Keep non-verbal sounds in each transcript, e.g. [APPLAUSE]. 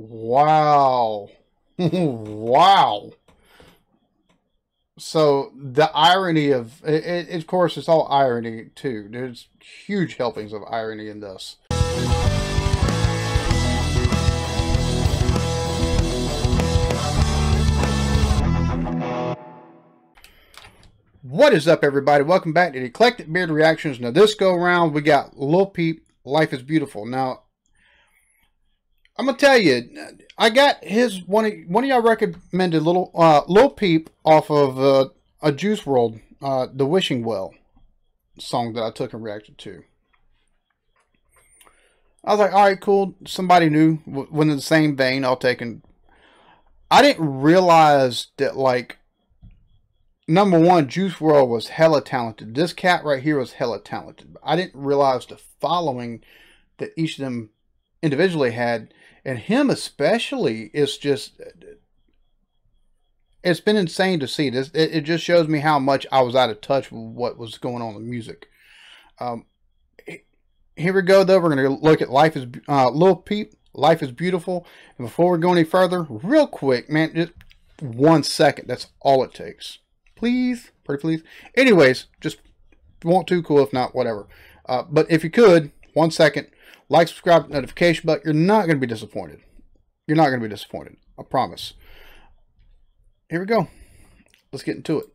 Wow. [LAUGHS] wow. So the irony of it, it, of course, it's all irony too. There's huge helpings of irony in this. What is up, everybody? Welcome back to the Eclectic Beard Reactions. Now, this go around, we got Lil Peep, Life is Beautiful. Now, I'm gonna tell you, I got his one. Of, one of y'all recommended little uh, Lil Peep off of uh, a Juice WRLD, uh, the Wishing Well song that I took and reacted to. I was like, all right, cool. Somebody new, when in the same vein, I'll take and. I didn't realize that like. Number one, Juice WRLD was hella talented. This cat right here was hella talented. I didn't realize the following that each of them individually had and him especially is just it's been insane to see. This it, it, just shows me how much i was out of touch with what was going on in music. Um, here we go though. We're going to look at life is uh, Lil Peep life is beautiful. And before we go any further real quick man just one second. That's all it takes. Please pretty please. Anyways just want to cool. If not whatever. Uh, but if you could one second like, subscribe, notification bell. You're not going to be disappointed. You're not going to be disappointed. I promise. Here we go. Let's get into it.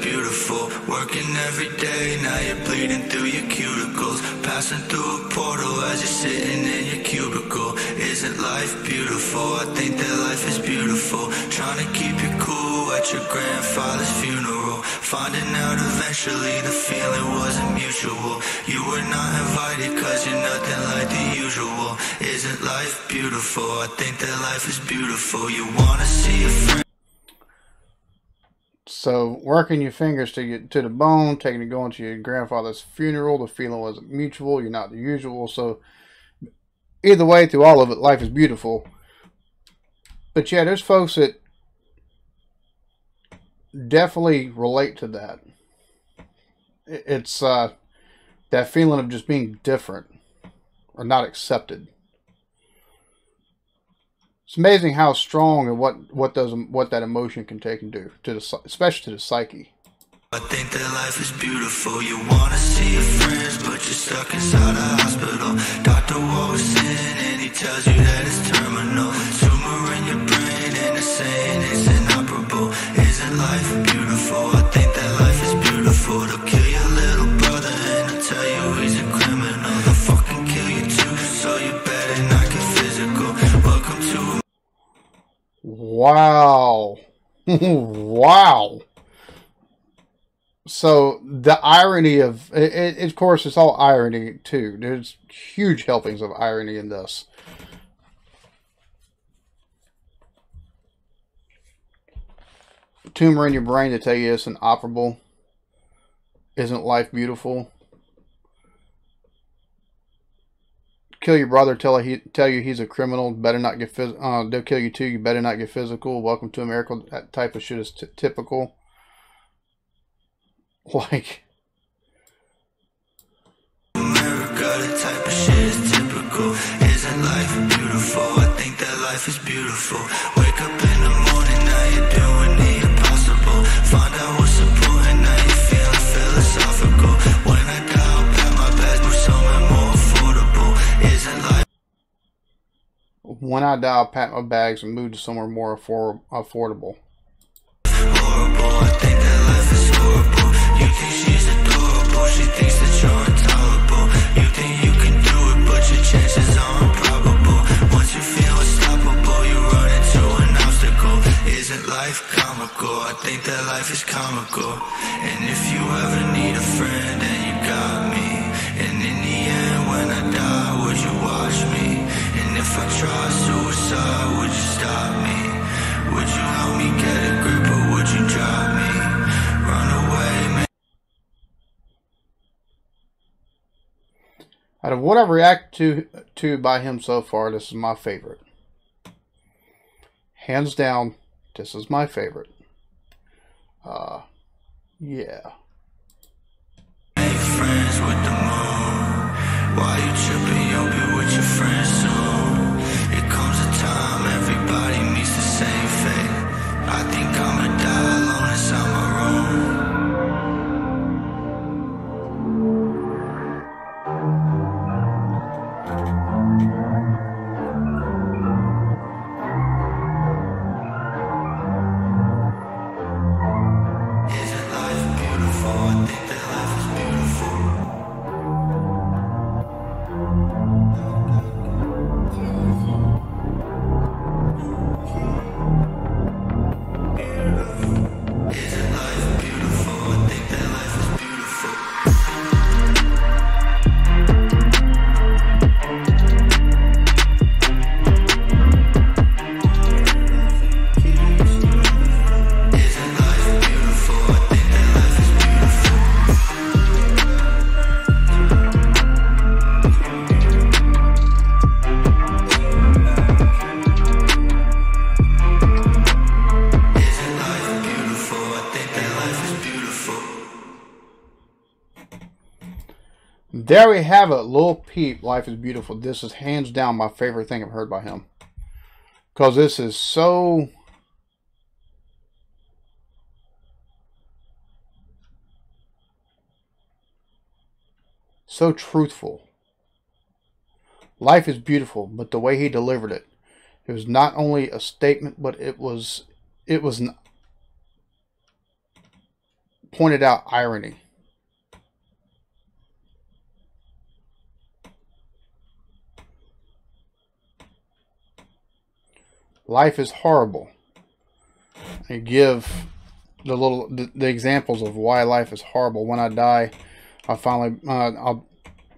Beautiful. Working every day, now you're bleeding through your cuticles. Passing through a portal as you're sitting in your cubicle. Isn't life beautiful? I think that life is beautiful. Trying to keep you cool at your grandfather's funeral. Finding out eventually the feeling wasn't mutual. You were not invited cause you're nothing like the usual. Isn't life beautiful? I think that life is beautiful. You wanna see a friend. So working your fingers to get to the bone, taking it going to your grandfather's funeral, the feeling wasn't mutual, you're not the usual. So either way, through all of it, life is beautiful. But yeah, there's folks that definitely relate to that. It's uh, that feeling of just being different or not accepted. It's amazing how strong and what what does what that emotion can take and do to the especially to the psyche. I think that life is beautiful. You wanna see your friends, but you're stuck inside a hospital. Doctor and he tells you that it's terminal. Tumor in your brain and they're saying it's inoperable. Isn't life beautiful? Wow. [LAUGHS] wow. So the irony of it, it, of course, it's all irony too. There's huge helpings of irony in this. Tumor in your brain to tell you it's inoperable. Isn't life beautiful? Kill your brother, tell he tell you he's a criminal. Better not get phys- uh, they'll kill you too. You better not get physical. Welcome to America. That type of shit is typical. [LAUGHS] Like. America, when I die, I'll pack my bags and move to somewhere more affor- affordable. horrible? I think that life is she Out of what I've reacted to to by him so far, this is my favorite. Hands down, this is my favorite. Uh, yeah. There we have it, Lil Peep. Life is beautiful. This is hands down my favorite thing I've heard by him, because this is so. So truthful. Life is beautiful, but the way he delivered it, it was not only a statement, but it was, it was pointed out irony. Life is horrible. I give the little the, the examples of why life is horrible. When i die i finally uh, i'll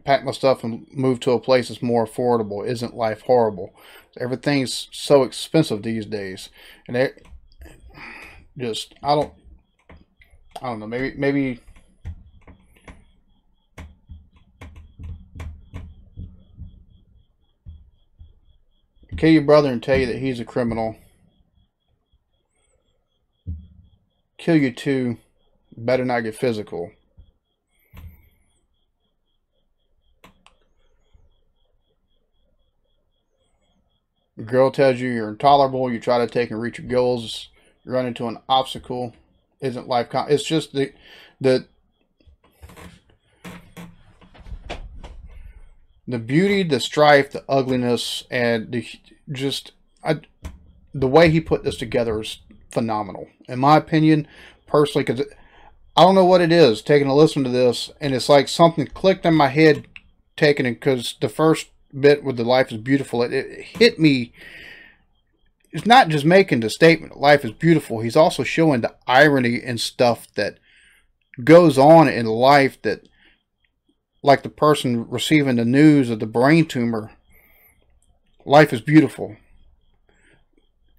pack my stuff and move to a place that's more affordable. Isn't life horrible? Everything's so expensive these days. And it just i don't i don't know. Maybe maybe kill your brother and tell you that he's a criminal. Kill you too. Better not get physical. Your girl tells you you're intolerable. You try to take and reach your goals. You run into an obstacle. Isn't life? It's just the the the beauty, the strife, the ugliness, and the just I, the way he put this together is phenomenal, in my opinion, personally. Because I don't know what it is. Taking a listen to this, and it's like something clicked in my head. Taking it because the first bit with the life is beautiful, it, it hit me. It's not just making the statement life is beautiful. He's also showing the irony and stuff that goes on in life that like the person receiving the news of the brain tumor. Life is beautiful.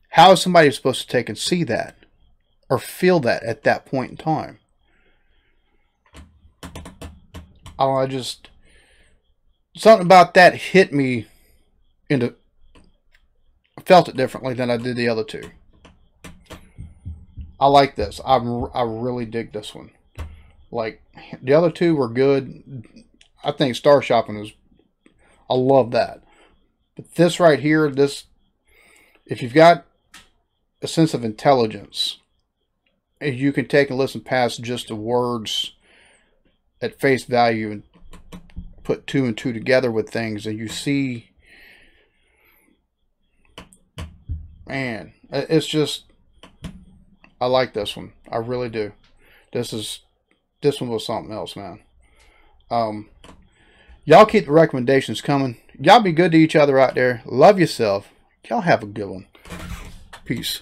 How is somebody supposed to take and see that or feel that at that point in time? I know, I just something about that hit me into felt it differently than I did the other two. I like this. I I really dig this one. Like the other two were good. I think Star Shopping is. I love that. But this right here, this, if you've got a sense of intelligence, eh, you can take and listen past just the words at face value and put two and two together with things, and you see, man, it's just. I like this one. I really do. This is this one was something else, man. Um, y'all keep the recommendations coming. Y'all be good to each other out there. Love yourself. Y'all have a good one. Peace.